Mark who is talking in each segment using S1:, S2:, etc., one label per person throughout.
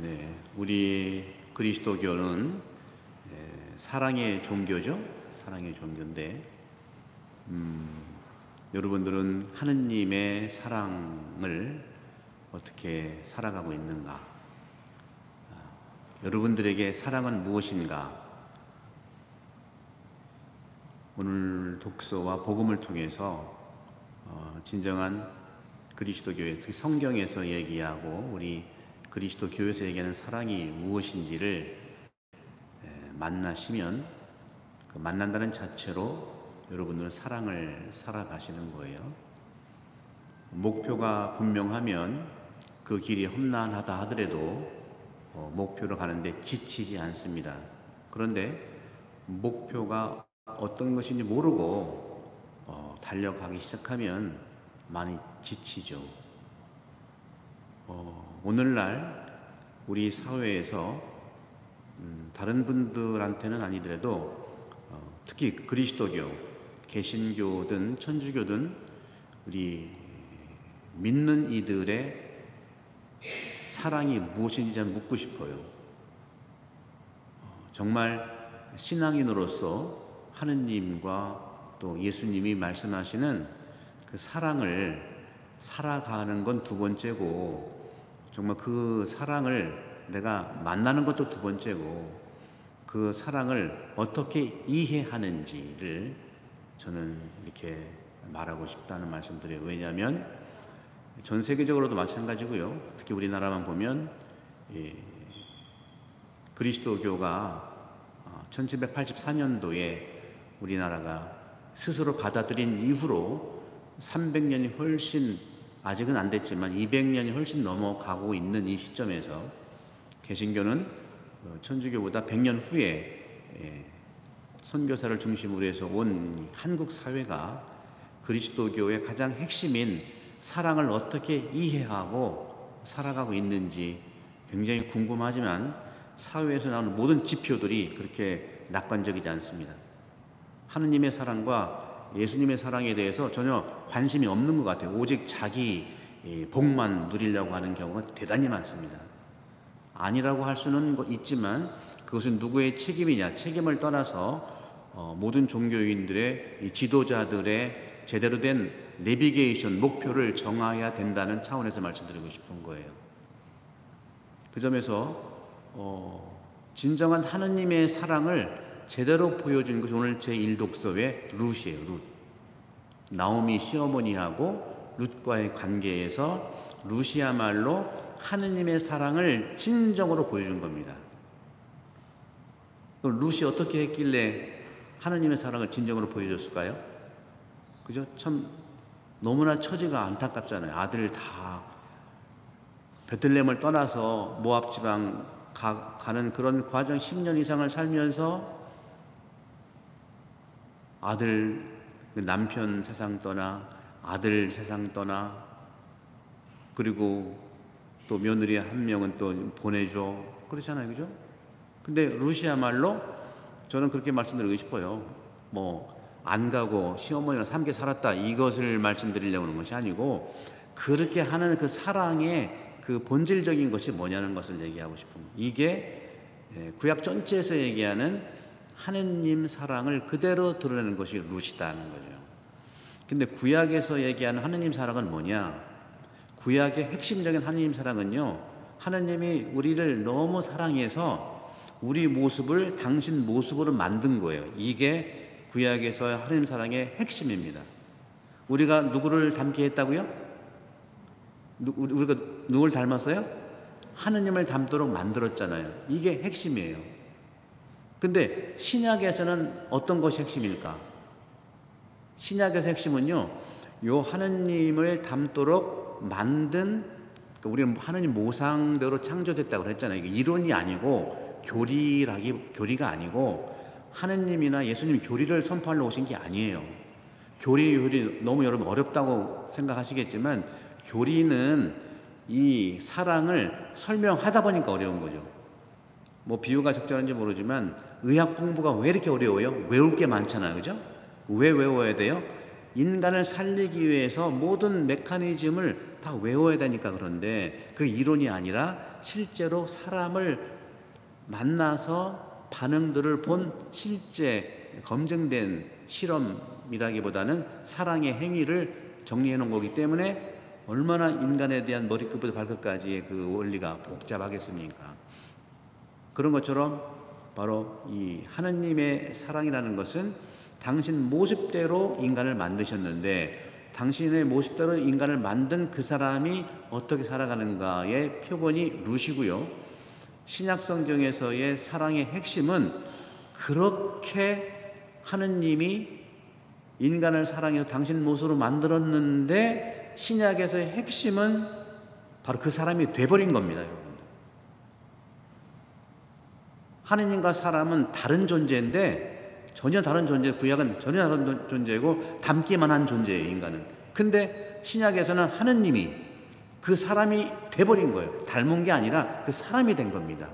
S1: 네, 우리 그리스도교는 예, 사랑의 종교죠. 사랑의 종교인데, 음, 여러분들은 하느님의 사랑을 어떻게 살아가고 있는가? 아, 여러분들에게 사랑은 무엇인가? 오늘 독서와 복음을 통해서 어, 진정한 그리스도교회, 성경에서 얘기하고 우리 그리스도 교회에서 얘기하는 사랑이 무엇인지를 만나시면 그 만난다는 자체로 여러분들은 사랑을 살아가시는 거예요. 목표가 분명하면 그 길이 험난하다 하더라도 어, 목표로 가는데 지치지 않습니다. 그런데 목표가 어떤 것인지 모르고 어, 달려가기 시작하면 많이 지치죠. 어, 오늘날 우리 사회에서 음, 다른 분들한테는 아니더라도 어, 특히 그리스도교, 개신교든 천주교든 우리 믿는 이들의 사랑이 무엇인지 묻고 싶어요. 어, 정말 신앙인으로서 하느님과 또 예수님이 말씀하시는 그 사랑을 살아가는 건 두 번째고 정말 그 사랑을 내가 만나는 것도 두 번째고 그 사랑을 어떻게 이해하는지를 저는 이렇게 말하고 싶다는 말씀드려요. 왜냐하면 전 세계적으로도 마찬가지고요. 특히 우리나라만 보면 예, 그리스도교가 1784년도에 어, 우리나라가 스스로 받아들인 이후로 300년이 훨씬 아직은 안 됐지만 200년이 훨씬 넘어가고 있는 이 시점에서 개신교는 어, 천주교보다 100년 후에 예, 선교사를 중심으로 해서 온 한국 사회가 그리스도교의 가장 핵심인 사랑을 어떻게 이해하고 살아가고 있는지 굉장히 궁금하지만 사회에서 나오는 모든 지표들이 그렇게 낙관적이지 않습니다. 하느님의 사랑과 예수님의 사랑에 대해서 전혀 관심이 없는 것 같아요. 오직 자기 복만 누리려고 하는 경우가 대단히 많습니다. 아니라고 할 수는 있지만 그것은 누구의 책임이냐 책임을 떠나서 어, 모든 종교인들의 지도자들의 제대로 된 내비게이션 목표를 정해야 된다는 차원에서 말씀드리고 싶은 거예요. 그 점에서 어, 진정한 하느님의 사랑을 제대로 보여준 것이 오늘 제 1독서의 룻이에요, 룻. 나오미 시어머니하고 룻과의 관계에서 룻이야말로 하느님의 사랑을 진정으로 보여준 겁니다. 룻이 어떻게 했길래 하느님의 사랑을 진정으로 보여줬을까요? 그죠? 참 너무나 처지가 안타깝잖아요. 아들 다 베틀렘을 떠나서 모압 지방 가, 는 그런 과정 10년 이상을 살면서 아들 그 남편 세상 떠나 아들 세상 떠나. 그리고 또 며느리 한 명은 또 보내줘. 그렇잖아요. 그죠? 근데 루시야말로 저는 그렇게 말씀드리고 싶어요. 뭐 안 가고 시어머니랑 함께 살았다 이것을 말씀드리려고 하는 것이 아니고 그렇게 하는 그 사랑의 그 본질적인 것이 뭐냐는 것을 얘기하고 싶은 이게 예, 구약 전체에서 얘기하는 하느님 사랑을 그대로 드러내는 것이 루시다는 거죠. 근데 구약에서 얘기하는 하느님 사랑은 뭐냐? 구약의 핵심적인 하느님 사랑은요. 하느님이 우리를 너무 사랑해서 우리 모습을 당신 모습으로 만든 거예요. 이게 구약에서 하느님 사랑의 핵심입니다. 우리가 누구를 닮게 했다고요? 우리가 누굴 닮았어요? 하느님을 닮도록 만들었잖아요. 이게 핵심이에요. 근데 신약에서는 어떤 것이 핵심일까? 신약에서 핵심은요, 요 하느님을 닮도록 만든 그러니까 우리는 하느님 모상대로 창조됐다고 했잖아요. 이게 이론이 아니고 교리라기 교리가 아니고 하느님이나 예수님 교리를 선포하러 오신 게 아니에요. 교리 교리 너무 여러분 어렵다고 생각하시겠지만 교리는 이 사랑을 설명하다 보니까 어려운 거죠. 뭐 비유가 적절한지 모르지만 의학 공부가 왜 이렇게 어려워요? 외울 게 많잖아요. 그죠? 왜 외워야 돼요? 인간을 살리기 위해서 모든 메커니즘을 다 외워야 되니까 그런데 그 이론이 아니라 실제로 사람을 만나서 반응들을 본 실제 검증된 실험이라기보다는 사랑의 행위를 정리해 놓은 거기 때문에 얼마나 인간에 대한 머리끝부터 발끝까지의 그 원리가 복잡하겠습니까? 그런 것처럼 바로 이 하느님의 사랑이라는 것은 당신 모습대로 인간을 만드셨는데 당신의 모습대로 인간을 만든 그 사람이 어떻게 살아가는가의 표본이 루시고요. 신약 성경에서의 사랑의 핵심은 그렇게 하느님이 인간을 사랑해서 당신 모습으로 만들었는데 신약에서의 핵심은 바로 그 사람이 돼버린 겁니다, 여러분. 하느님과 사람은 다른 존재인데 전혀 다른 존재, 구약은 전혀 다른 존재고 닮기만 한 존재예요, 인간은. 근데 신약에서는 하느님이 그 사람이 돼버린 거예요. 닮은 게 아니라 그 사람이 된 겁니다.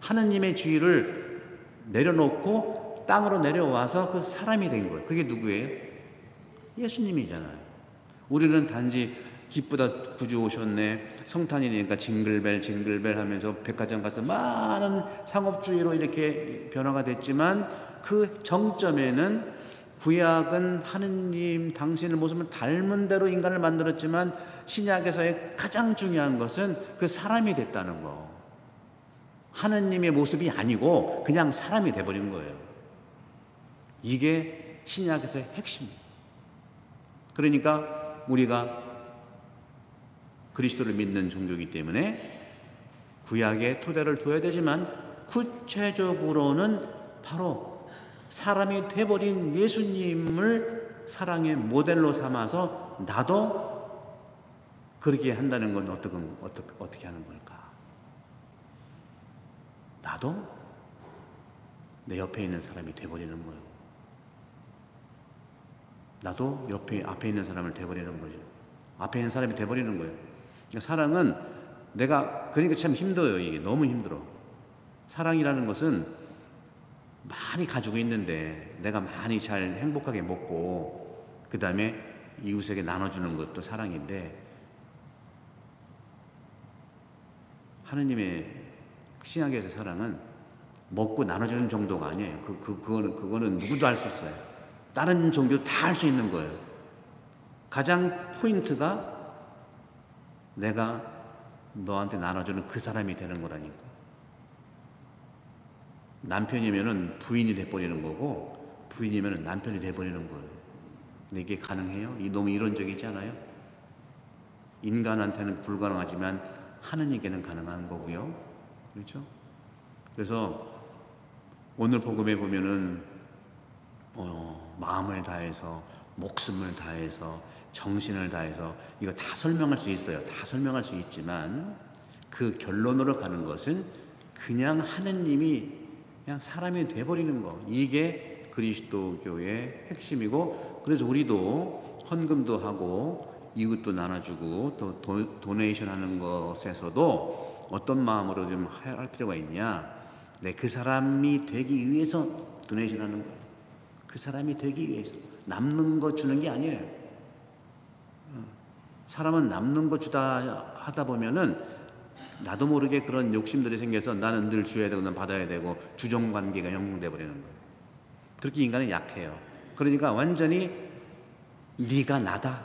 S1: 하느님의 주의를 내려놓고 땅으로 내려와서 그 사람이 된 거예요. 그게 누구예요? 예수님이잖아요. 우리는 단지 기쁘다 구주 오셨네 성탄이니까 징글벨 징글벨 하면서 백화점 가서 많은 상업주의로 이렇게 변화가 됐지만 그 정점에는 구약은 하느님 당신의 모습을 닮은 대로 인간을 만들었지만 신약에서의 가장 중요한 것은 그 사람이 됐다는 거. 하느님의 모습이 아니고 그냥 사람이 돼버린 거예요. 이게 신약에서의 핵심이에요. 그러니까 우리가 그리스도를 믿는 종교이기 때문에 구약에 토대를 둬야 되지만 구체적으로는 바로 사람이 돼버린 예수님을 사랑의 모델로 삼아서 나도 그렇게 한다는 건 어떻게, 어떻게, 어떻게 하는 걸까? 나도 내 옆에 있는 사람이 돼버리는 거예요. 나도 옆에, 앞에 있는 사람을 돼버리는 거죠. 앞에 있는 사람이 돼버리는 거예요. 사랑은 내가, 그러니까 참 힘들어요. 이게 너무 힘들어. 사랑이라는 것은 많이 가지고 있는데 내가 많이 잘 행복하게 먹고 그 다음에 이웃에게 나눠주는 것도 사랑인데 하느님의 신약에서 사랑은 먹고 나눠주는 정도가 아니에요. 그, 그, 그거는, 그거는 누구도 할 수 있어요. 다른 종교 다할 수 있는 거예요. 가장 포인트가 내가 너한테 나눠주는 그 사람이 되는 거라니까. 남편이면은 부인이 돼버리는 거고, 부인이면은 남편이 돼버리는 거예요. 근데 이게 가능해요? 이 너무 이론적이지 않아요? 인간한테는 불가능하지만 하느님께는 가능한 거고요. 그렇죠? 그래서 오늘 복음에 보면은 어, 마음을 다해서 목숨을 다해서 정신을 다해서 이거 다 설명할 수 있어요. 다 설명할 수 있지만 그 결론으로 가는 것은 그냥 하느님이 그냥 사람이 돼버리는 거 이게 그리스도교의 핵심이고 그래서 우리도 헌금도 하고 이웃도 나눠주고 또 도, 도네이션 하는 것에서도 어떤 마음으로 좀 할 필요가 있냐. 네, 그 사람이 되기 위해서 도네이션 하는 거예요. 그 사람이 되기 위해서. 남는 거 주는 게 아니에요. 어, 사람은 남는 거 주다 하다 보면은 나도 모르게 그런 욕심들이 생겨서 나는 늘 줘야 되고 난 받아야 되고 주종 관계가 형성돼 버리는 거예요. 그렇게 인간은 약해요. 그러니까 완전히 네가 나다.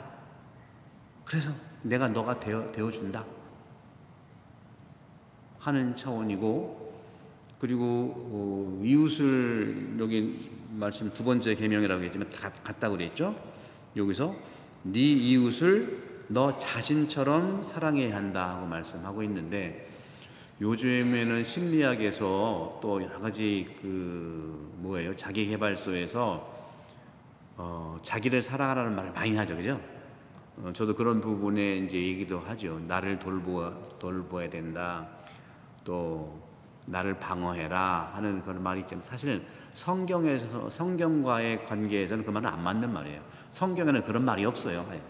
S1: 그래서 내가 너가 되어, 되어 준다. 하는 차원이고, 그리고 어, 이웃을 여기 말씀 두 번째 계명이라고 했지만 다 같다고 그랬죠. 여기서 네 이웃을 너 자신처럼 사랑해야 한다 하고 말씀하고 있는데 요즘에는 심리학에서 또 여러 가지 그 뭐예요 자기 개발소에서 어, 자기를 사랑하라는 말을 많이 하죠, 그죠? 어, 저도 그런 부분에 이제 얘기도 하죠. 나를 돌보 돌보야 된다. 또 나를 방어해라 하는 그런 말이 있지만 사실 성경에서 성경과의 관계에서는 그 말은 안 맞는 말이에요. 성경에는 그런 말이 없어요. 예.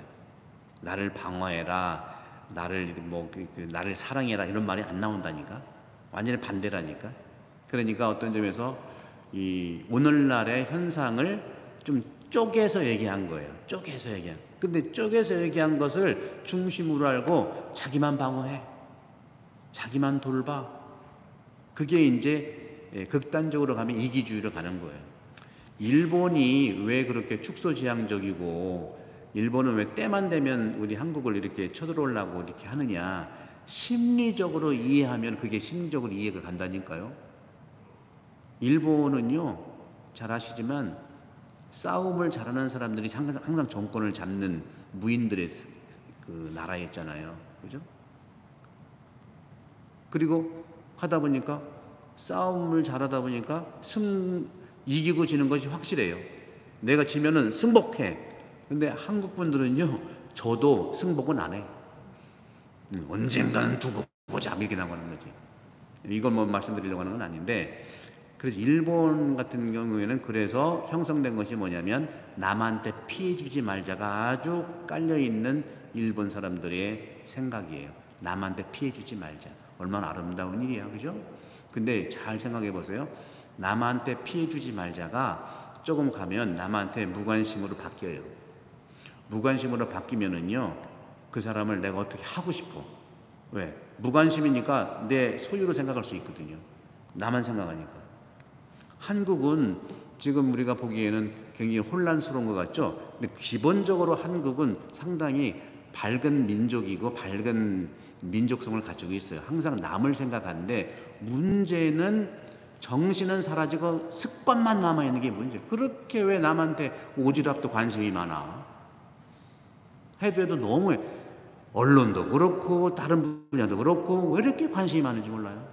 S1: 나를 방어해라, 나를 뭐 그, 그, 나를 사랑해라 이런 말이 안 나온다니까. 완전히 반대라니까. 그러니까 어떤 점에서 이 오늘날의 현상을 좀 쪼개서 얘기한 거예요. 쪼개서 얘기한. 근데 쪼개서 얘기한 것을 중심으로 알고 자기만 방어해. 자기만 돌봐. 그게 이제 예, 극단적으로 가면 이기주의로 가는 거예요. 일본이 왜 그렇게 축소지향적이고 일본은 왜 때만 되면 우리 한국을 이렇게 쳐들어오려고 이렇게 하느냐 심리적으로 이해하면 그게 심리적으로 이해가 간다니까요. 일본은요 잘 아시지만 싸움을 잘하는 사람들이 항상, 항상 정권을 잡는 무인들의 그 나라였잖아요. 그죠? 그리고 하다 보니까 싸움을 잘하다 보니까 승 이기고 지는 것이 확실해요. 내가 지면은 승복해. 근데 한국 분들은요, 저도 승복은 안 해. 음, 언젠가는 두고 보자 이렇게 나가는 거지. 이걸 뭐 말씀드리려고 하는 건 아닌데, 그래서 일본 같은 경우에는 그래서 형성된 것이 뭐냐면 남한테 피해 주지 말자가 아주 깔려 있는 일본 사람들의 생각이에요. 남한테 피해 주지 말자. 얼마나 아름다운 일이야, 그죠? 근데 잘 생각해 보세요. 남한테 피해 주지 말자가 조금 가면 남한테 무관심으로 바뀌어요. 무관심으로 바뀌면은요, 그 사람을 내가 어떻게 하고 싶어. 왜? 무관심이니까 내 소유로 생각할 수 있거든요. 나만 생각하니까. 한국은 지금 우리가 보기에는 굉장히 혼란스러운 것 같죠? 근데 기본적으로 한국은 상당히 밝은 민족이고 밝은 민족성을 가지고 있어요. 항상 남을 생각하는데 문제는 정신은 사라지고 습관만 남아 있는 게 문제. 그렇게 왜 남한테 오지랖도 관심이 많아? 해도 해도 너무 언론도 그렇고 다른 분야도 그렇고 왜 이렇게 관심이 많은지 몰라요.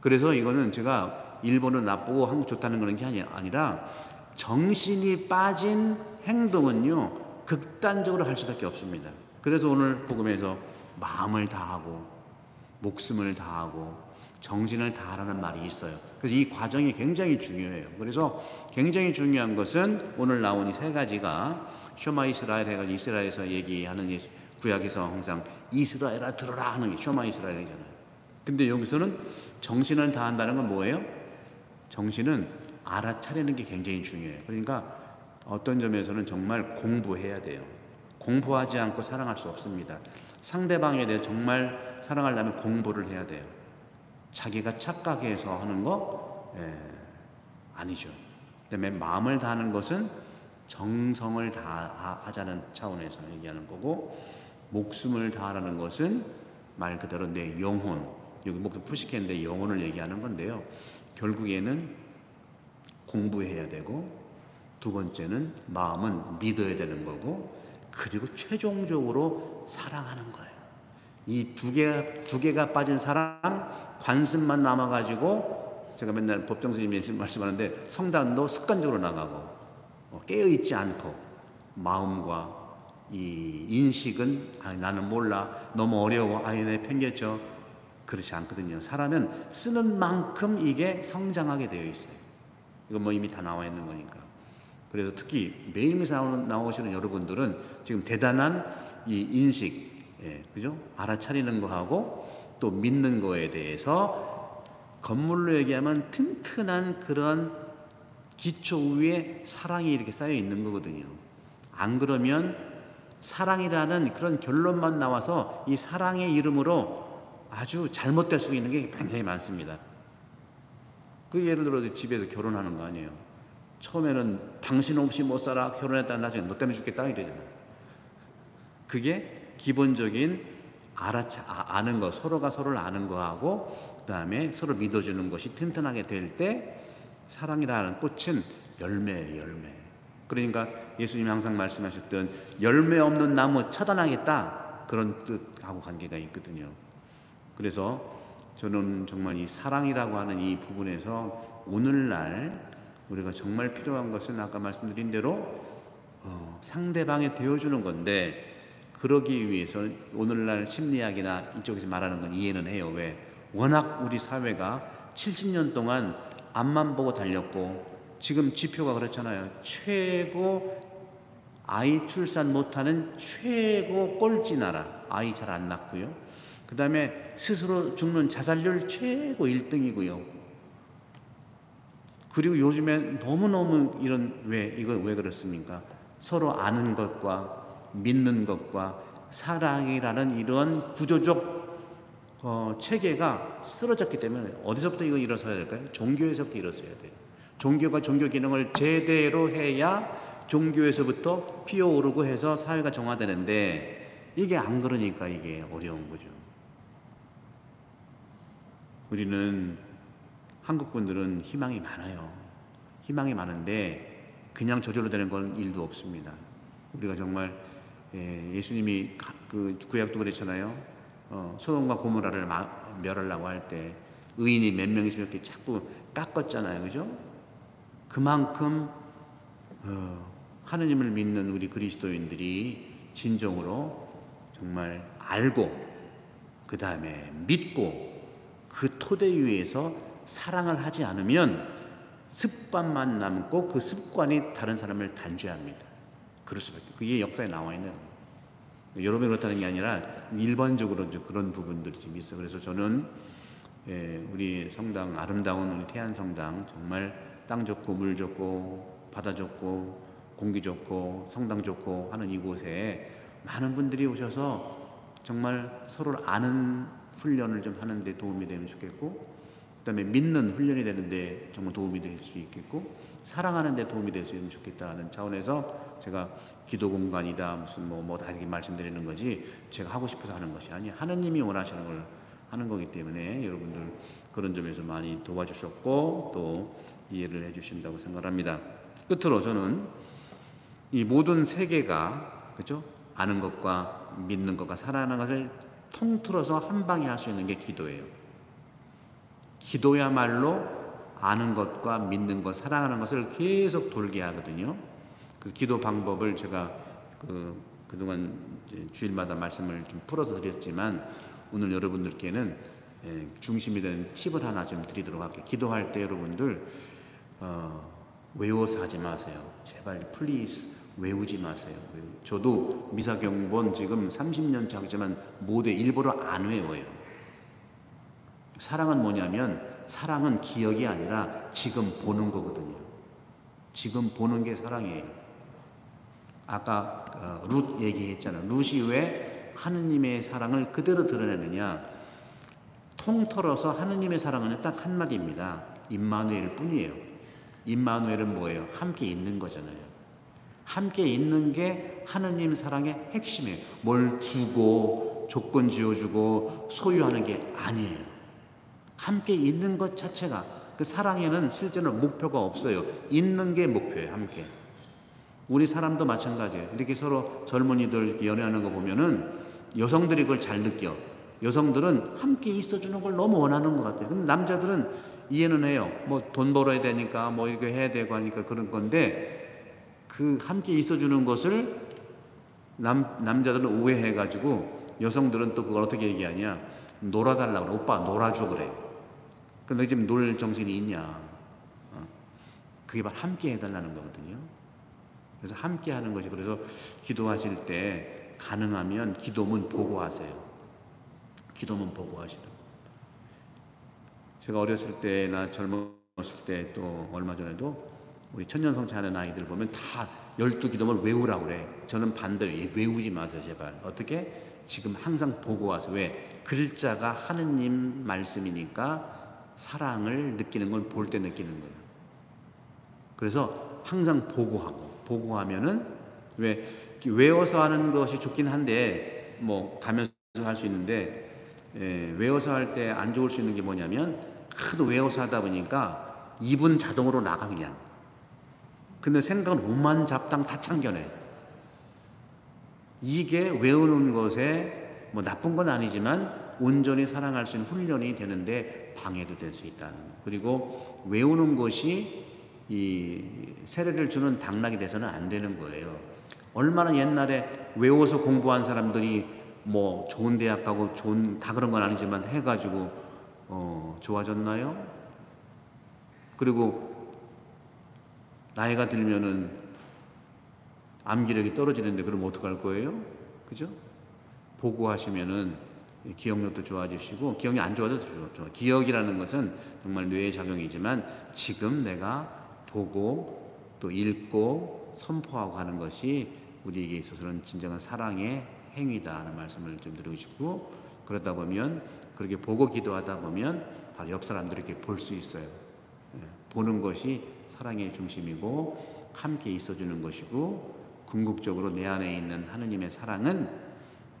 S1: 그래서 이거는 제가 일본은 나쁘고 한국 좋다는 그런 게 아니라 정신이 빠진 행동은요 극단적으로 할 수밖에 없습니다. 그래서 오늘 복음에서 마음을 다하고 목숨을 다하고 정신을 다하라는 말이 있어요. 그래서 이 과정이 굉장히 중요해요. 그래서 굉장히 중요한 것은 오늘 나온 이 세 가지가 쇼마 이스라엘 해가지고 이스라엘에서 얘기하는 구약에서 항상 이스라엘아 들어라 하는 게 쇼마 이스라엘이잖아요. 근데 여기서는 정신을 다한다는 건 뭐예요? 정신은 알아차리는 게 굉장히 중요해요. 그러니까 어떤 점에서는 정말 공부해야 돼요. 공부하지 않고 사랑할 수 없습니다. 상대방에 대해 정말 사랑하려면 공부를 해야 돼요. 자기가 착각해서 하는 거 예, 아니죠. 그다음에 마음을 다하는 것은 정성을 다하자는 차원에서 얘기하는 거고 목숨을 다하라는 것은 말 그대로 내 영혼 여기 목도 푸시케인데 영혼을 얘기하는 건데요. 결국에는 공부해야 되고 두 번째는 마음은 믿어야 되는 거고 그리고 최종적으로 사랑하는 거예요. 이 두 개가 두 개가 빠진 사랑 관습만 남아 가지고 제가 맨날 법정 스님이 말씀하는데 성단도 습관적으로 나가고 어, 깨어 있지 않고 마음과 이 인식은 아, 나는 몰라 너무 어려워 아예 내 팽개쳐 그렇지 않거든요. 사람은 쓰는 만큼 이게 성장하게 되어 있어요. 이건 뭐 이미 다 나와 있는 거니까. 그래서 특히 매일매일 나오시는 여러분들은 지금 대단한 이 인식, 예, 그죠? 알아차리는 거하고 또 믿는 거에 대해서 건물로 얘기하면 튼튼한 그런 기초 위에 사랑이 이렇게 쌓여 있는 거거든요. 안 그러면 사랑이라는 그런 결론만 나와서 이 사랑의 이름으로 아주 잘못될 수 있는 게 굉장히 많습니다. 그 예를 들어 집에서 결혼하는 거 아니에요. 처음에는 당신 없이 못 살아 결혼했다 나중에 너 때문에 죽겠다 이러잖아. 그게 기본적인 알아차 아, 아는 거 서로가 서로를 아는 거하고 그다음에 서로 믿어주는 것이 튼튼하게 될 때 사랑이라는 꽃은 열매예요 열매. 그러니까 예수님이 항상 말씀하셨던 열매 없는 나무 차단하겠다 그런 뜻하고 관계가 있거든요. 그래서 저는 정말 이 사랑이라고 하는 이 부분에서 오늘날 우리가 정말 필요한 것은 아까 말씀드린 대로 어, 상대방에 되어주는 건데 그러기 위해서는 오늘날 심리학이나 이쪽에서 말하는 건 이해는 해요. 왜? 워낙 우리 사회가 70년 동안 앞만 보고 달렸고 지금 지표가 그렇잖아요. 최고 아이 출산 못하는 최고 꼴찌 나라. 아이 잘 안 낳고요. 그 다음에 스스로 죽는 자살률 최고 1등이고요. 그리고 요즘에 너무너무 이런 왜 이거 왜 그렇습니까? 서로 아는 것과 믿는 것과 사랑이라는 이런 구조적 어, 체계가 쓰러졌기 때문에 어디서부터 이거 일어서야 될까요? 종교에서부터 일어서야 돼요. 종교가 종교 기능을 제대로 해야 종교에서부터 피어오르고 해서 사회가 정화되는데 이게 안 그러니까 이게 어려운 거죠. 우리는 한국 분들은 희망이 많아요. 희망이 많은데 그냥 저절로 되는 건 일도 없습니다. 우리가 정말 예, 예수님이 그 구약도 그랬잖아요. 어, 소돔과 고모라를 멸하려고 할 때 의인이 몇 명 있으면 이렇게 자꾸 깎았잖아요, 그죠? 그만큼 어, 하느님을 믿는 우리 그리스도인들이 진정으로 정말 알고 그 다음에 믿고 그 토대 위에서 사랑을 하지 않으면 습관만 남고 그 습관이 다른 사람을 단죄합니다. 그럴 수밖에. 그게 역사에 나와 있는. 여러분이 그렇다는 게 아니라 일반적으로 그런 부분들이 좀 있어. 그래서 저는 예, 우리 성당 아름다운 우리 태안 성당 정말 땅 좋고 물 좋고 바다 좋고 공기 좋고 성당 좋고 하는 이곳에 많은 분들이 오셔서 정말 서로를 아는 훈련을 좀 하는데 도움이 되면 좋겠고 그다음에 믿는 훈련이 되는데 정말 도움이 될 수 있겠고 사랑하는 데 도움이 됐으면 좋겠다는 차원에서 제가 기도 공간이다 무슨 뭐 뭐다 이렇게 말씀드리는 거지 제가 하고 싶어서 하는 것이 아니 하느님이 원하시는 걸 하는 거기 때문에 여러분들 그런 점에서 많이 도와주셨고 또 이해를 해주신다고 생각합니다. 끝으로 저는 이 모든 세계가 그죠 아는 것과 믿는 것과 사랑하는 것을 통틀어서 한 방에 할 수 있는 게 기도예요. 기도야말로 아는 것과 믿는 것, 사랑하는 것을 계속 돌게 하거든요. 그 기도 방법을 제가 그 그동안 주일마다 말씀을 좀 풀어서 드렸지만 오늘 여러분들께는 예, 중심이 되는 팁을 하나 좀 드리도록 할게요. 기도할 때 여러분들 어, 외워서 하지 마세요. 제발 please 외우지 마세요. 저도 미사경본 지금 30년 차지만 모두 일부러 안 외워요. 사랑은 뭐냐면 사랑은 기억이 아니라 지금 보는 거거든요. 지금 보는 게 사랑이에요. 아까 어, 룻 얘기했잖아. 룻이 왜 하느님의 사랑을 그대로 드러내느냐? 통틀어서 하느님의 사랑은 딱 한마디입니다. 임마누엘 뿐이에요. 임마누엘은 뭐예요? 함께 있는 거잖아요. 함께 있는 게 하느님 사랑의 핵심이에요. 뭘 주고 조건 지어주고 소유하는 게 아니에요. 함께 있는 것 자체가 그 사랑에는 실제로 목표가 없어요. 있는 게 목표예요. 함께. 우리 사람도 마찬가지예요. 이렇게 서로 젊은이들 연애하는 거 보면은 여성들이 그걸 잘 느껴. 여성들은 함께 있어주는 걸 너무 원하는 것 같아요. 근데 남자들은 이해는 해요. 뭐 돈 벌어야 되니까 뭐 이렇게 해야 되고 하니까 그런 건데 그 함께 있어주는 것을 남, 남자들은 오해해가지고 여성들은 또 그걸 어떻게 얘기하냐. 놀아달라고 그래. 오빠 놀아줘 그래. 근데 지금 놀 정신이 있냐. 어. 그게 바로 함께 해달라는 거거든요. 그래서 함께 하는 것이 그래서 기도하실 때 가능하면 기도문 보고 하세요. 기도문 보고 하시는. 제가 어렸을 때나 젊었을 때 또 얼마 전에도 우리 천년성차 하는 아이들 보면 다 열두 기도문 외우라고 그래. 저는 반대로 외우지 마세요, 제발. 어떻게? 지금 항상 보고 와서 왜? 글자가 하느님 말씀이니까 사랑을 느끼는 건볼때 느끼는 거예요. 그래서 항상 보고하고, 보고하면은 왜 외워서 하는 것이 좋긴 한데 뭐 가면서 할 수 있는데 예, 외워서 할 때 안 좋을 수 있는 게 뭐냐면 하도 외워서 하다 보니까 입은 자동으로 나가 그냥. 근데 생각은 오만 잡당 다 참겨내. 이게 외우는 것에 뭐 나쁜 건 아니지만 온전히 사랑할 수 있는 훈련이 되는데 방해도 될 수 있다는. 그리고 외우는 것이 이 세례를 주는 당락이 돼서는 안 되는 거예요. 얼마나 옛날에 외워서 공부한 사람들이 뭐 좋은 대학 가고 좋은 다 그런 건 아니지만 해가지고 어, 좋아졌나요? 그리고 나이가 들면은 암기력이 떨어지는데 그럼 어떡할 거예요? 그죠? 보고 하시면은 기억력도 좋아지시고 기억이 안 좋아도 좋아. 기억이라는 것은 정말 뇌의 작용이지만 지금 내가 보고 또 읽고 선포하고 하는 것이 우리에게 있어서는 진정한 사랑의 행위다 하는 말씀을 좀 드리고 싶고 그러다 보면 그렇게 보고 기도하다 보면 바로 옆 사람들에게 볼 수 있어요. 예, 보는 것이 사랑의 중심이고 함께 있어주는 것이고 궁극적으로 내 안에 있는 하느님의 사랑은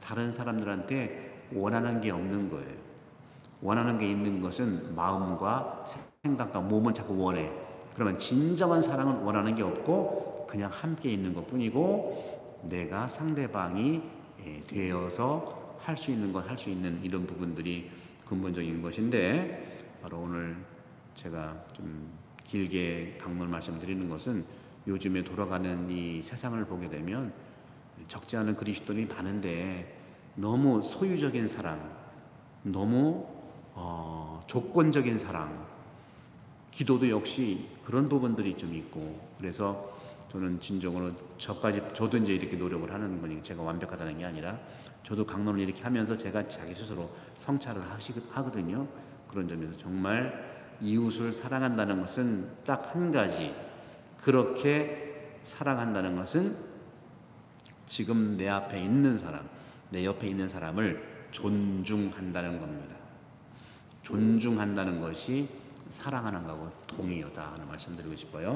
S1: 다른 사람들한테 원하는 게 없는 거예요. 원하는 게 있는 것은 마음과 생각과 몸은 자꾸 원해. 그러면 진정한 사랑은 원하는 게 없고 그냥 함께 있는 것 뿐이고 내가 상대방이 예, 되어서 할 수 있는 것, 할수 있는 이런 부분들이 근본적인 것인데 바로 오늘 제가 좀 길게 강론 말씀드리는 것은 요즘에 돌아가는 이 세상을 보게 되면 적지 않은 그리스도인이 많은데 너무 소유적인 사랑, 너무 어, 조건적인 사랑, 기도도 역시 그런 부분들이 좀 있고 그래서 저는 진정으로 저까지 저도 이제 이렇게 노력을 하는 거니 제가 완벽하다는 게 아니라 저도 강론을 이렇게 하면서 제가 자기 스스로 성찰을 하시, 하거든요. 그런 점에서 정말 이웃을 사랑한다는 것은 딱 한 가지. 그렇게 사랑한다는 것은 지금 내 앞에 있는 사람, 내 옆에 있는 사람을 존중한다는 겁니다. 존중한다는 것이 사랑하는 거하고 동의어다 하는 말씀드리고 싶어요.